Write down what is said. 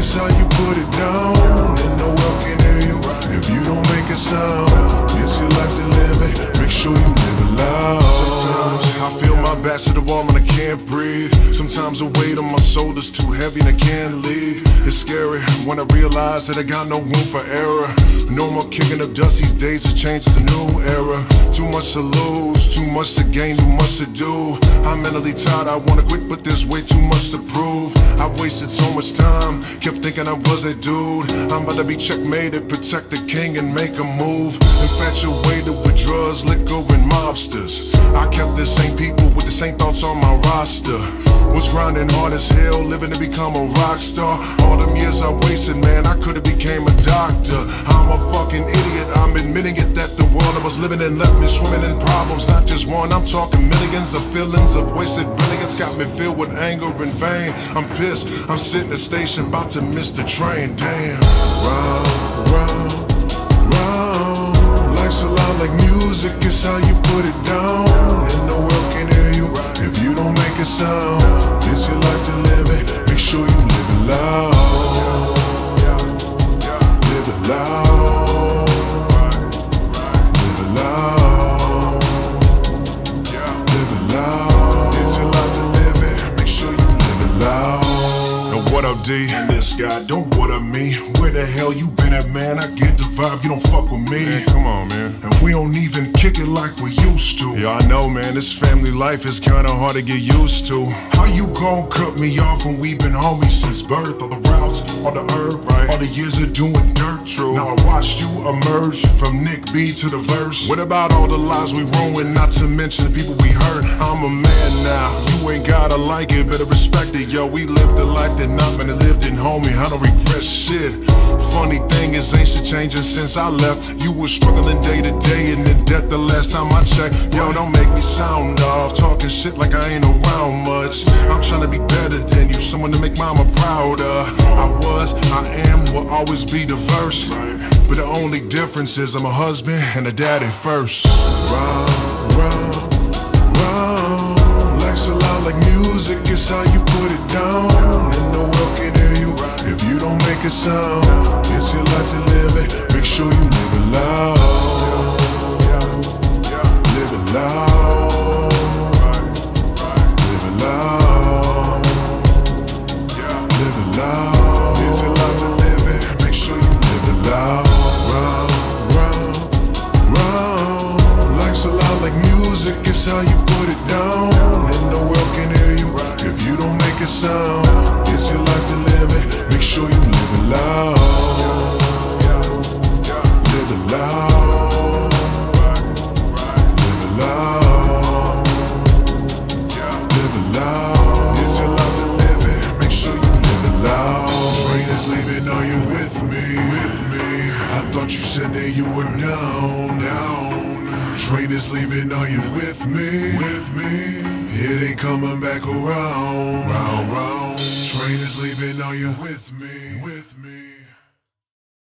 is how you put it down. And no one can hear you if you don't make a sound. It's your life to live it. Make sure you live it loud. Sometimes I feel my back to the wall and I can't breathe. Sometimes the weight on my shoulders too heavy and I can't leave. It's scary when I realize that I got no room for error. No more kicking up dust these days. It changes the new era. Too much to lose, too much to gain, too much to do. I'm mentally tired. I wanna quit, but there's way too much to prove. I've wasted so much time. Kept thinking I was a dude. I'm about to be checkmated, protect the king and make a move. Infatuated with drugs, liquor, and mobsters. I kept the same people with the same thoughts on my roster. Was grinding hard as hell, living to become a rock star. All them years I wasted, man, I could've became a doctor. I'm a fucking idiot, I'm admitting it that the world I was living in left me swimming in problems. Not just one, I'm talking millions of feelings of wasted brilliance. Got me filled with anger and vain. I'm pissed, I'm sitting at station, about to miss the train. Damn. Round, round, round. Life's a lot like music, it's how you put it down. And the world can hear you if you don't make a sound. It's your life to live it, make sure you live it loud. D? And this guy, don't what up me. Where the hell you been at, man? I get the vibe, you don't fuck with me. come on, man. And we don't even kick it like we used to. Yeah, I know, man. This family life is kinda hard to get used to. How you gon' cut me off when we been homies since birth? All the routes, all the herb, right? All the years of doing dirt, true. Now I watched you emerge from Nick B to the verse. What about all the lies we ruined? Not to mention the people we hurt. I'm a man now. You ain't gotta like it, better respect it, yo. We lived a life that not been lived in, homie. I don't regret shit. Funny thing is, ain't shit changing since I left. You was struggling day to day and in debt the last time I checked. Yo, don't make me sound off. Talking shit like I ain't around much. I'm trying to be better than you, someone to make mama proud of. I was, I am, will always be diverse. But the only difference is I'm a husband and a daddy first. Round, round, round. Life's a lot like music, it's how you put it down. Make sound. It's your life to live it, make sure you live it loud. Live it loud. Live it loud. Live it loud. It's your life to live it, make sure you live it loud. Round, round, round. Life's a lot like music, it's how you put it down. And the world can hear you if you don't make a sound. Thought you said that you were down. Train is leaving, are you with me? With me. It ain't coming back around, round, round. Train is leaving, are you with me? With me.